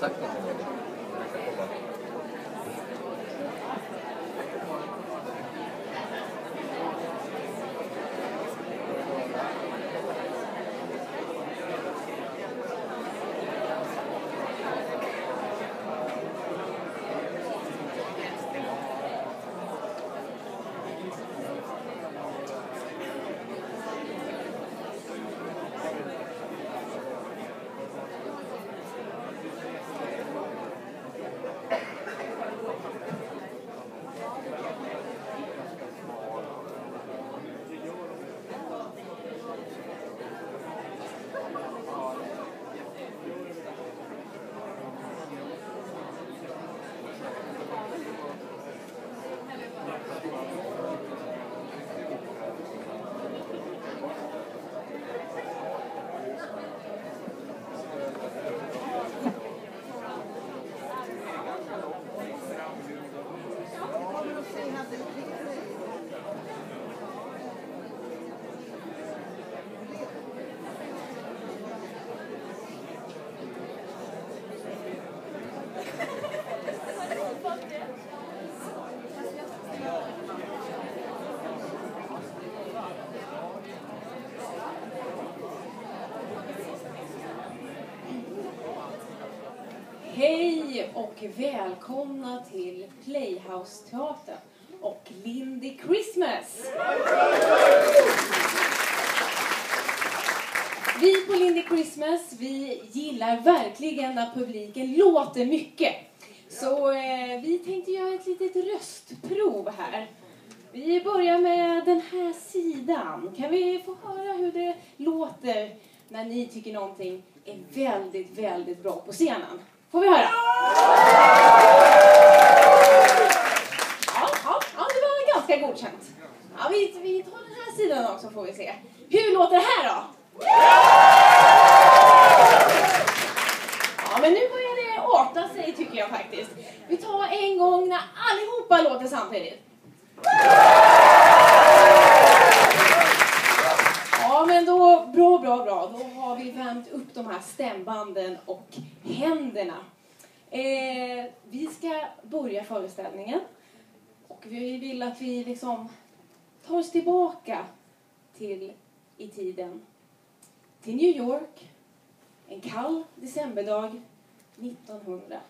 sagt Hej och välkomna till Playhouse-teatern och Lindy Christmas! Vi på Lindy Christmas, vi gillar verkligen när publiken låter mycket. Så eh, vi tänkte göra ett litet röstprov här. Vi börjar med den här sidan. Kan vi få höra hur det låter när ni tycker någonting är väldigt, väldigt bra på scenen? Får vi höra? Ja, ja, ja det var ganska godkänt. Ja, vi, vi tar den här sidan också får vi se. Hur låter det här då? Ja, men nu börjar det arta sig tycker jag faktiskt. Vi tar en gång när allihopa låter samtidigt. Ja, men då, bra, bra, bra. Då har vi värmt upp de här stämbanden och händerna. Eh, vi ska börja föreställningen. Och vi vill att vi liksom tar oss tillbaka till i tiden. Till New York, en kall decemberdag 1938.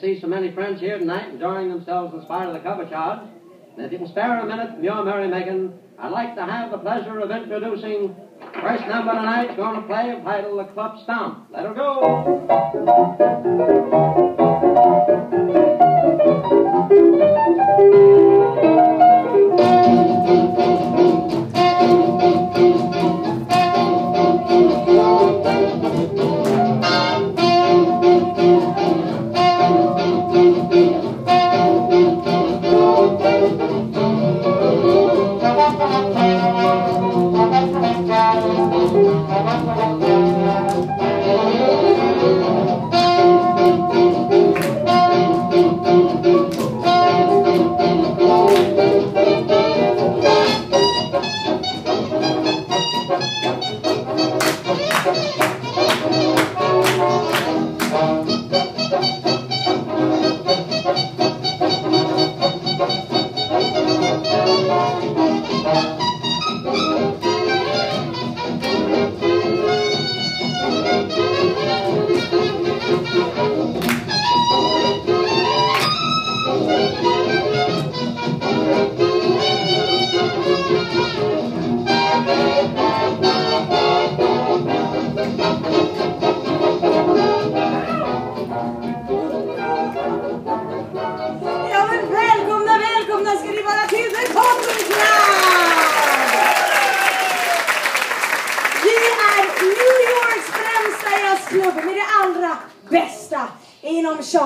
See so many friends here tonight enjoying themselves in spite of the cover charge. And if you can spare a minute from your merrymaking, I'd like to have the pleasure of introducing first number tonight, going to play entitled The Club Stomp. Let her go.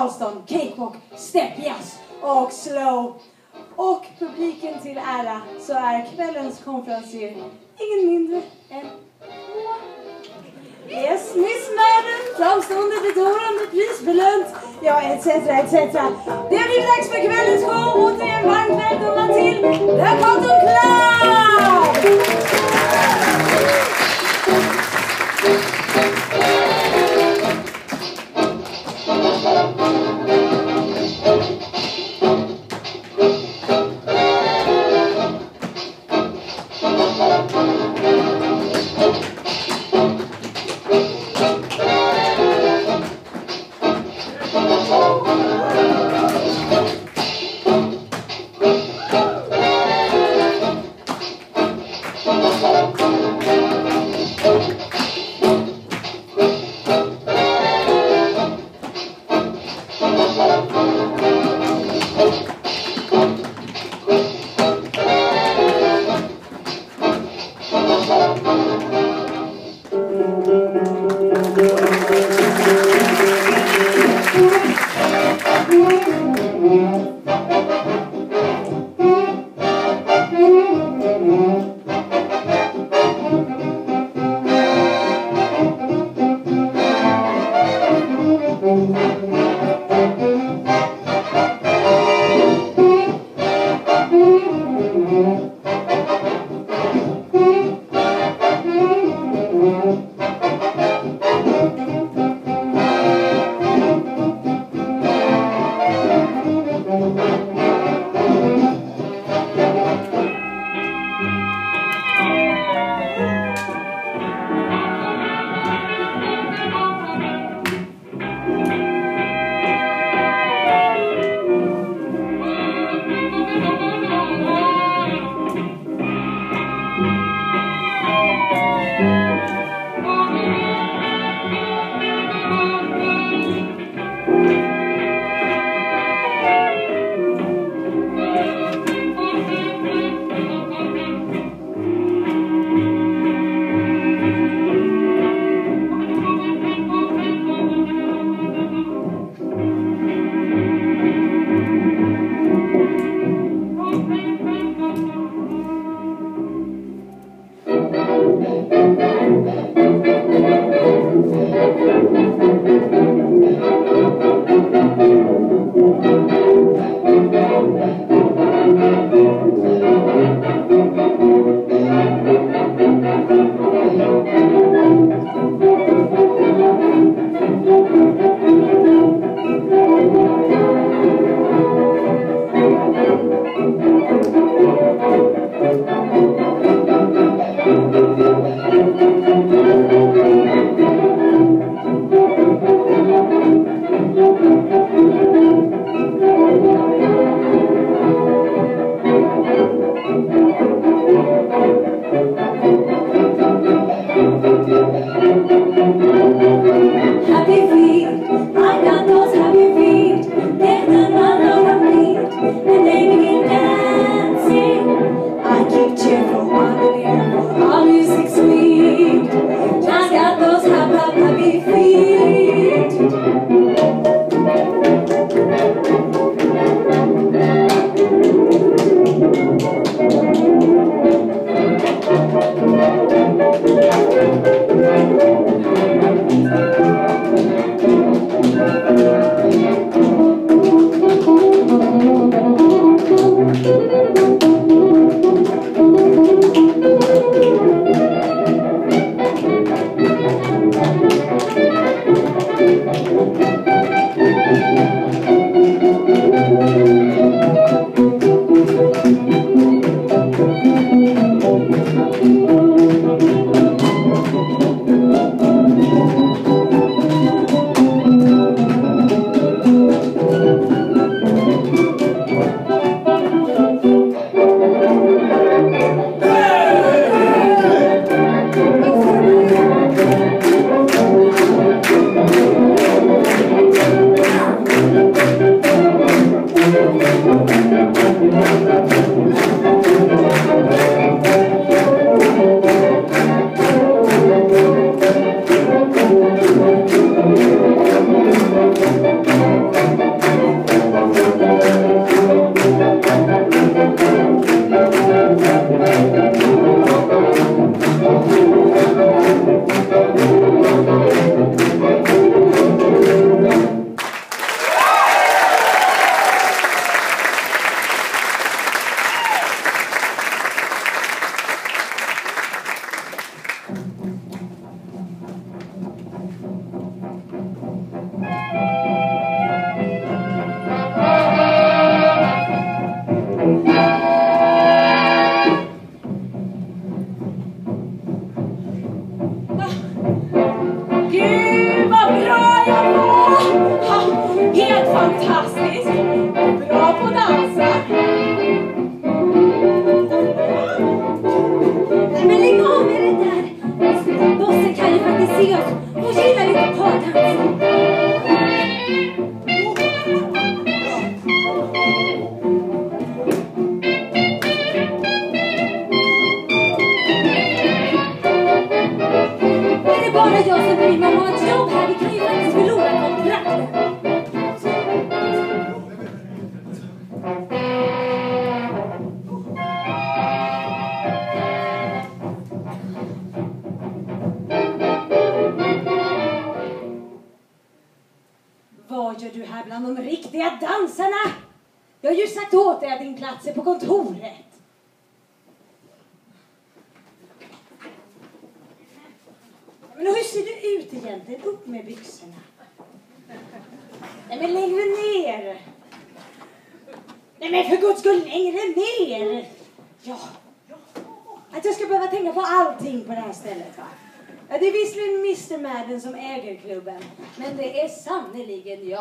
Charleston, cakewalk, step jazz och slow. Och publiken till ära så är kvällens konferencier ingen mindre än Yes, Miss Madden, framstående, bedårande, prisbelönt, ja etc, etc. Det blivit dags för kvällens show. Återigen varmt välkomna till The Cotton Club!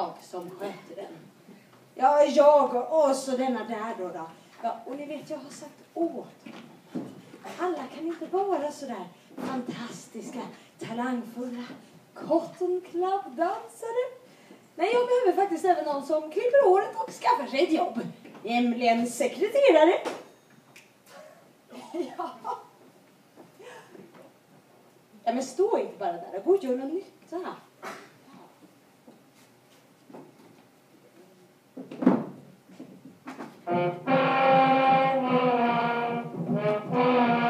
Jag som sköter den. Ja, jag och, och så denna där då. då. Ja, och ni vet, jag har sagt åt. Alla kan inte vara sådär fantastiska, talangfulla cotton club-dansare. Nej, jag behöver faktiskt även någon som klipper håret och skaffar sig ett jobb. Nämligen sekreterare. Ja. Ja, men stå inte bara där. Gå och gör någon nytta. Thank you.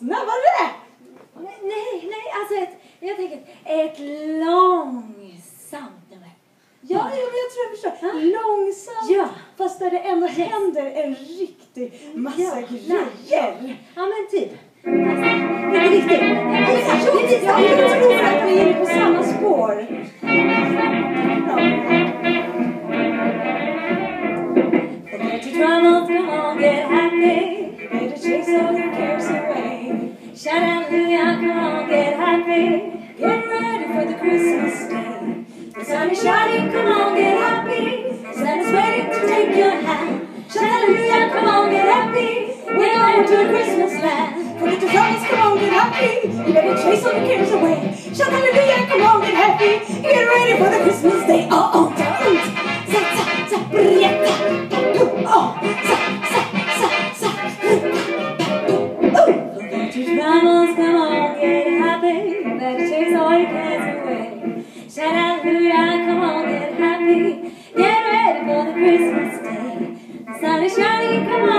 Never. for the Christmas day. The sun is shining, come on.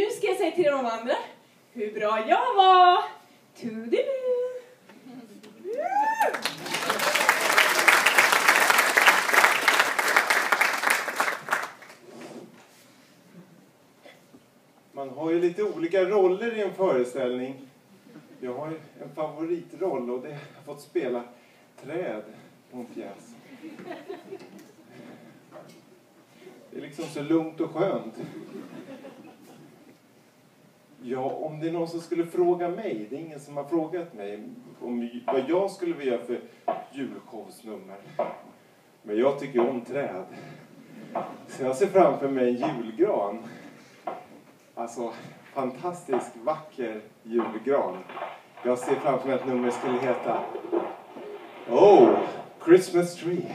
Nu ska jag säga till de andra hur bra jag var. Toodiloo! Man har ju lite olika roller i en föreställning. Jag har ju en favoritroll och det är att jag fått spela träd på en pjäs. Det är liksom så lugnt och skönt. Ja, om det är någon som skulle fråga mig, det är ingen som har frågat mig om vad jag skulle vilja göra för julshowsnummer. Men jag tycker om träd. Så jag ser framför mig en julgran. Alltså, fantastisk vacker julgran. Jag ser framför mig att numret skulle heta Oh, Christmas tree.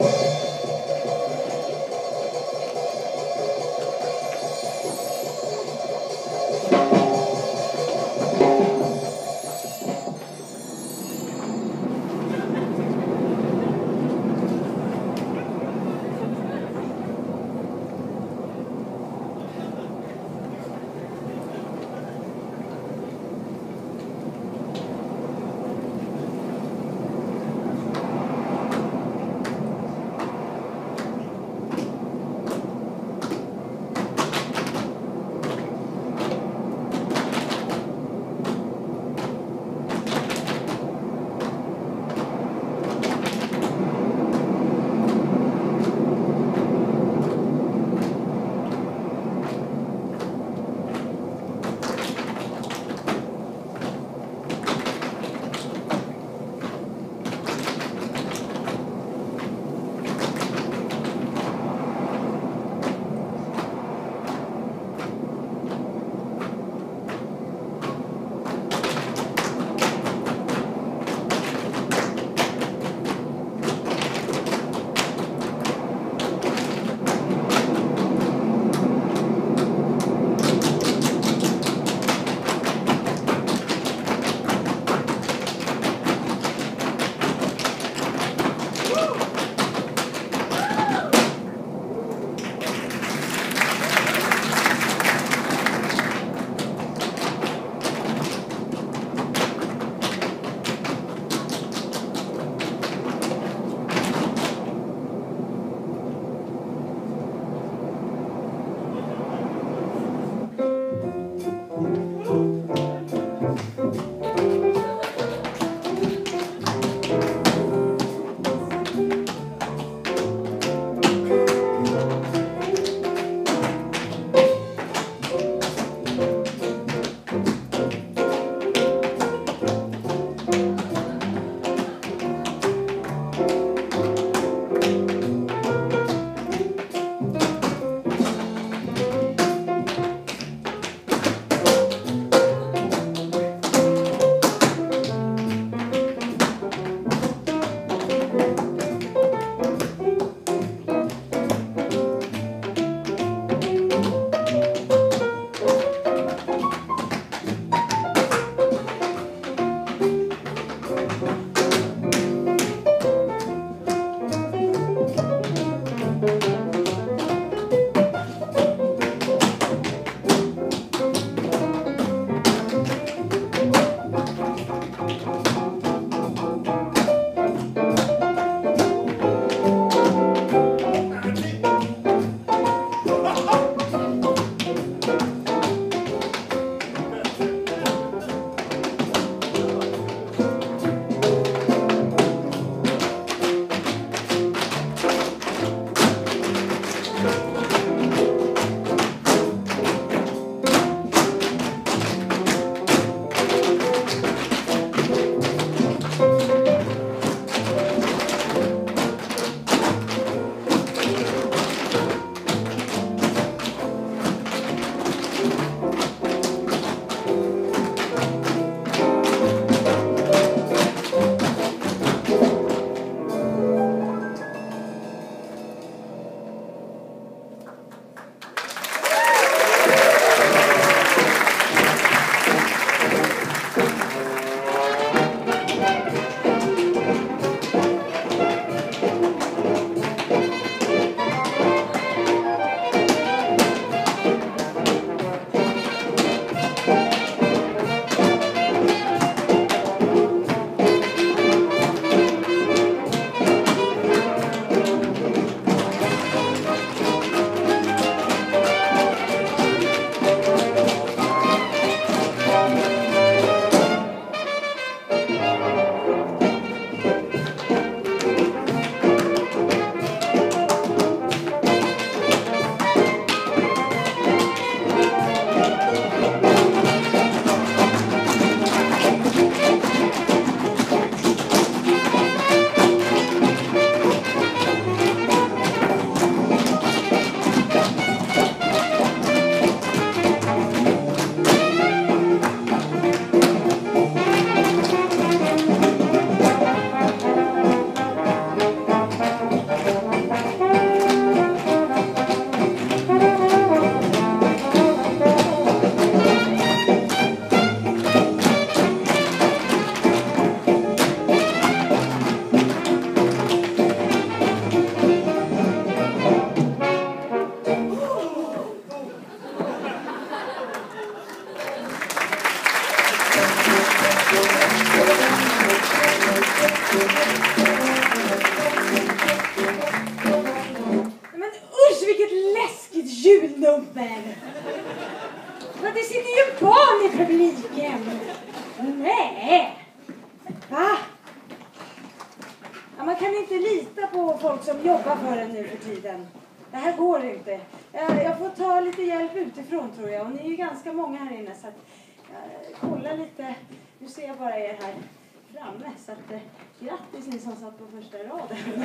Som satt på första raden.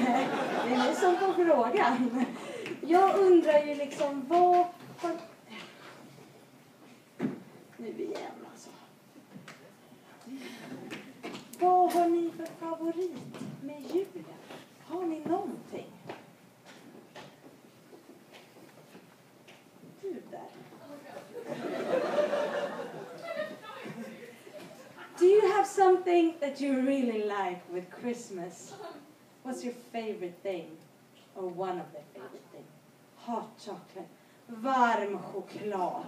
Det är ni som får frågan. Jag undrar ju liksom vad... har... Nu igen alltså. Vad har ni för favorit med julen? Har ni någonting? Du där. Do you have something that you really like with Christmas? What's your favorite thing? Or one of the favorite things? Hot chocolate. Varm choklad.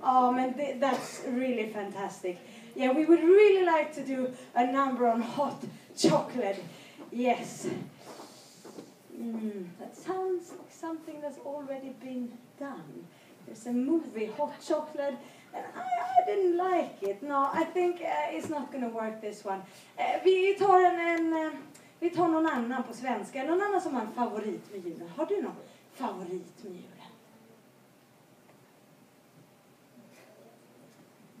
Oh, men th- that's really fantastic. Yeah, we would really like to do a number on hot chocolate. Yes. Mm, that sounds like something that's already been done. There's a movie, Hot Chocolate, I, I didn't like it. No, I think uh, it's not gonna work this one. Uh, vi tar en, en uh, vi tar någon annan på svenska. Någon annan som har en favorit med julen. Har du någon favorit med julen?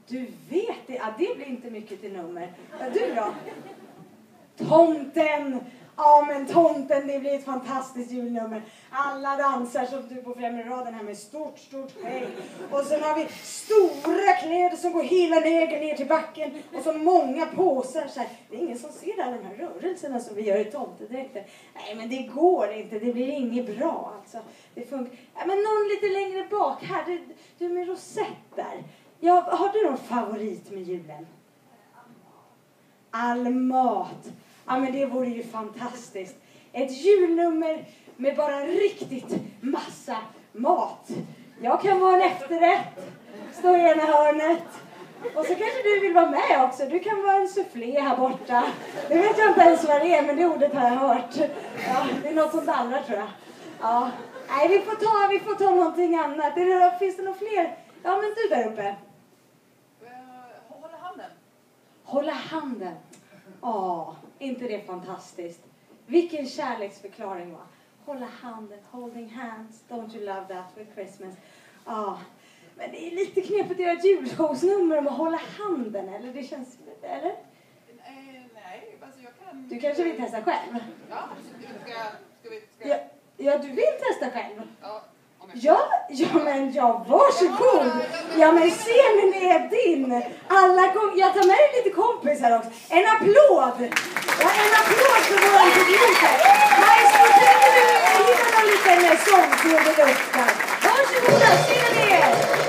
Du vet det? Ja, det blir inte mycket till nummer. Du då? Tomten! Ja men tomten, det blir ett fantastiskt julnummer. Alla dansar som du på främre raden här med stort, stort skägg. Och sen har vi stora kläder som går hela vägen ner till backen. Och så många påsar. Så här. Det är ingen som ser alla de här rörelserna som vi gör i tomtedräkten. Nej men det går inte, det blir inget bra alltså. Det funkar. Ja, men någon lite längre bak här, du, du med rosett där. Ja, har du någon favorit med julen? All mat. Ja, men det vore ju fantastiskt. Ett julnummer med bara riktigt massa mat. Jag kan vara en efterrätt, stå i ena hörnet. Och så kanske du vill vara med också. Du kan vara en soufflé här borta. Det vet jag inte ens vad det är, men det ordet har jag hört. Ja, det är något sånt andra tror jag. Ja. Nej, vi får ta, vi får ta någonting annat. Är det, finns det några fler? Ja, men du där uppe. Hålla handen. Hålla handen. Ja, inte det fantastiskt? Vilken kärleksförklaring va? Hålla handen, holding hands, don't you love that with Christmas? Ja, men det är lite knepigt att göra ett julshowsnummer om att hålla handen, eller? Det känns, eller? Eh, nej, alltså jag kan... Du kanske vill testa själv? Ja, ska, ska vi... Ska, Ja, ja du vill testa själv? ja. Ja, ja men ja, varsågod. Ja men scenen är din. Alla kom, jag tar med dig lite kompisar också. En applåd! Ja, en applåd för våran publik här. Maestro, tänker du ge någon liten sångfjäder i luften? Varsågoda, scenen är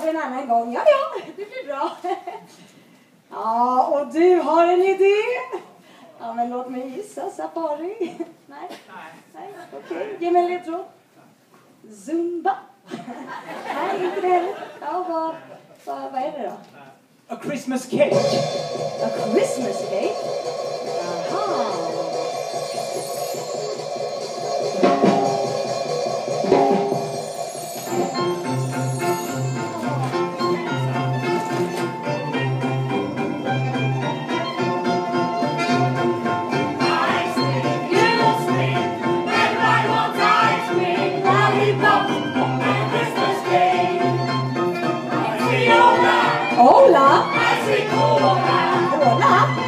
kanske vi kan ta det en annan gång. Ja, ja, det blir bra. Ja, och du har en idé? Ja, men låt mig gissa. Safari? Nej? Nej, okej. Ge mig en ledtråd. Zumba? Nej, inte det heller. Ja, vad, vad, vad är det då? A Christmas cake. A Christmas cake? Aha. Hola! Hola!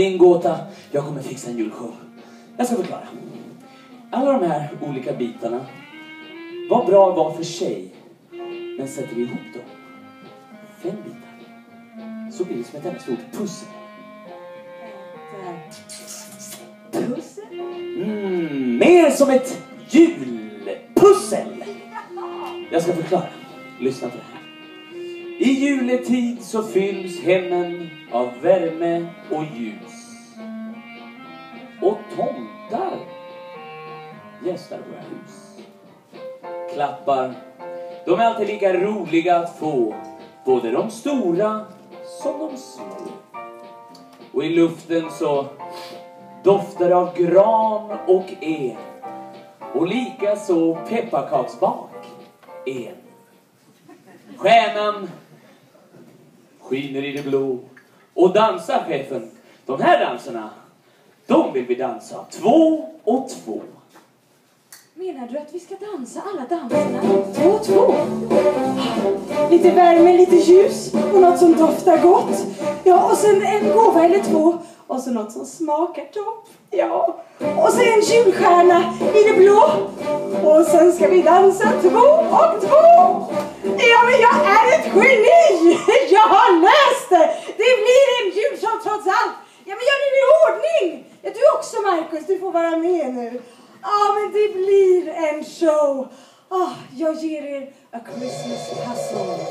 Din gåta. Jag kommer fixa en julshow. Jag ska förklara. Alla de här olika bitarna var bra var för sig. Men sätter vi ihop dem, fem bitar, så blir det som ett enda stort pussel. Pussel? Mm, mer som ett julpussel. Jag ska förklara. Lyssna på det här. I juletid så fylls hemmen av värme och ljus. Gästar våra hus. Klappar, de är alltid lika roliga att få. Både de stora som de små. Och i luften så doftar det av gran och en. Och likaså pepparkaksbak en. Stjärnan skiner i det blå. Och dansar chefen, de här danserna, de vill vi dansa två och två. Menar du att vi ska dansa alla danserna två och två? Lite värme, lite ljus och något som doftar gott. Ja, och sen en gåva eller två. Och så något som smakar topp. Ja. Och så en julstjärna i det blå. Och sen ska vi dansa två och två. Ja, men jag är ett geni! Jag har löst det! Det blir en julshow trots allt. Ja, men gör det i ordning! Ja, du också, Markus. Du får vara med nu. Ja, men det blir en show. Ah, jag ger er A Christmas Puzzle.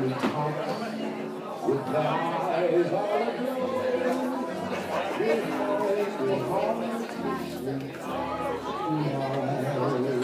with eyes all aglow. With eyes.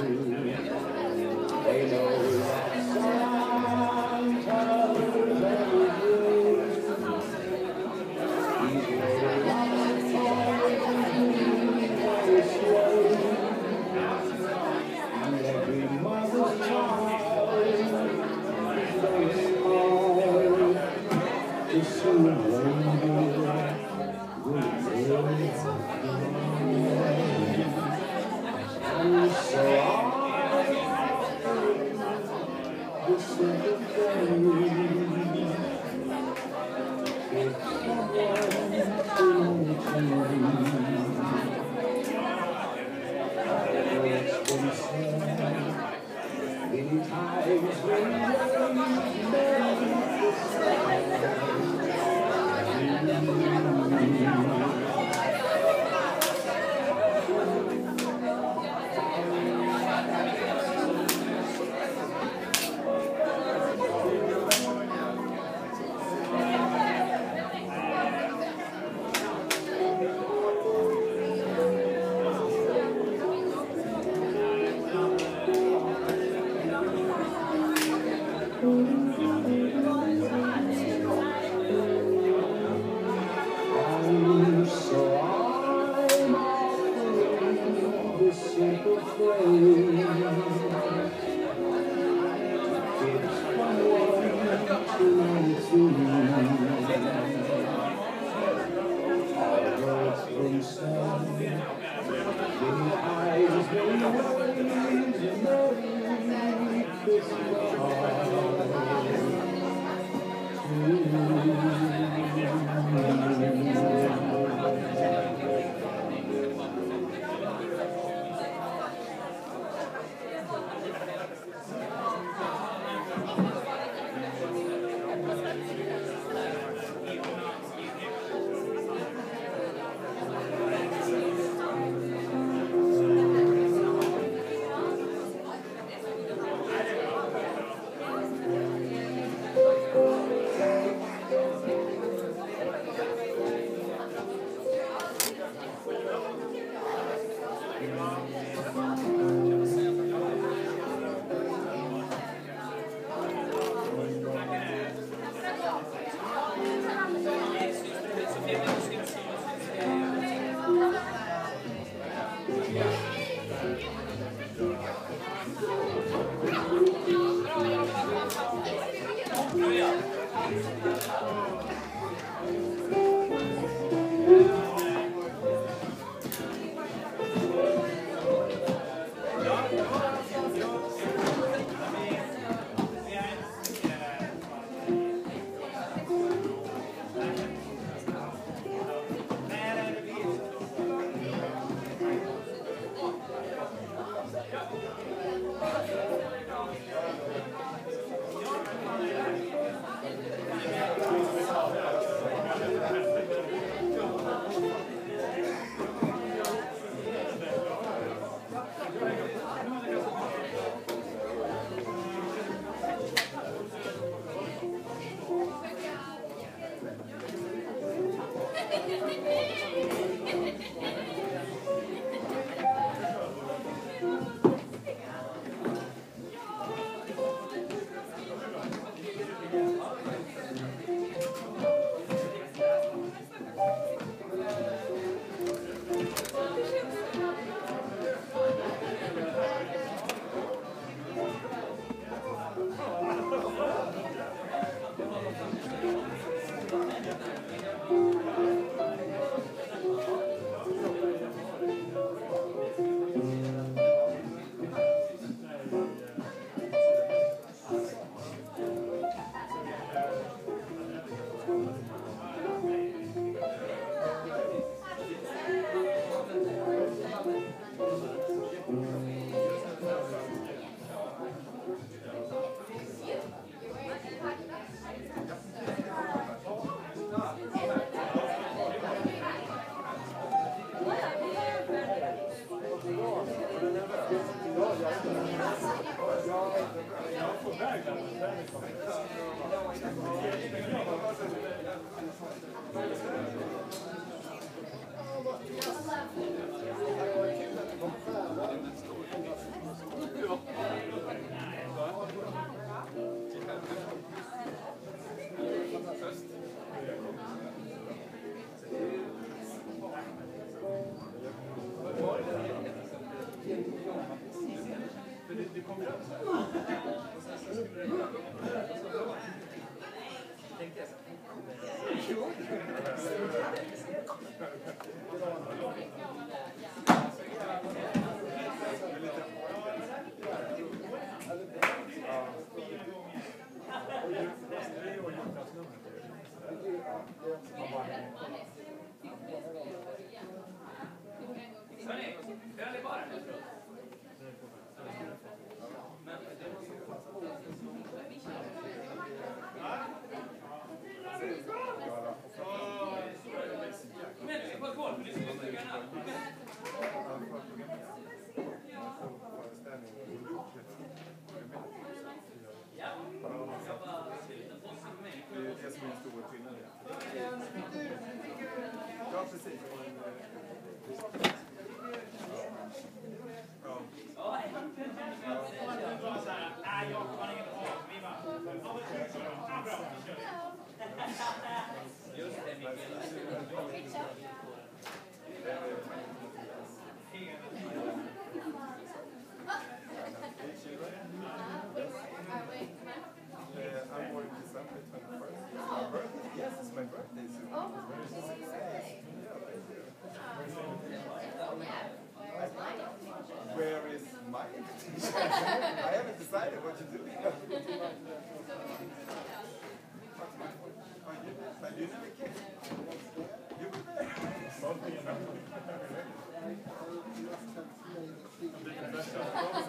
Thank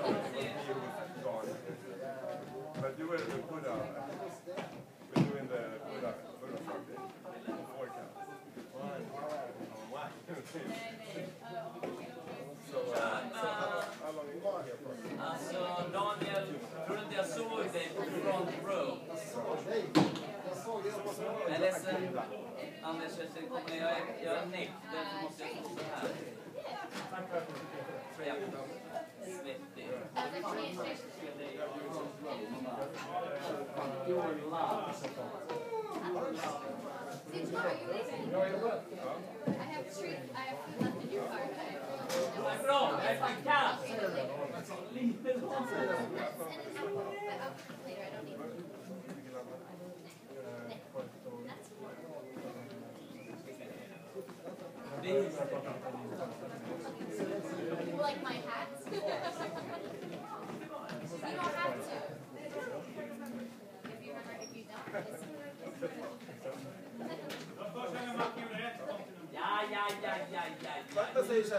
you. men så kommer jag, jag är nykter så måste jag stå här. Lite långsamt. like my hats? you don't have to. If you remember, if you don't, yeah, yeah. ja, ja, ja. Wat is deze?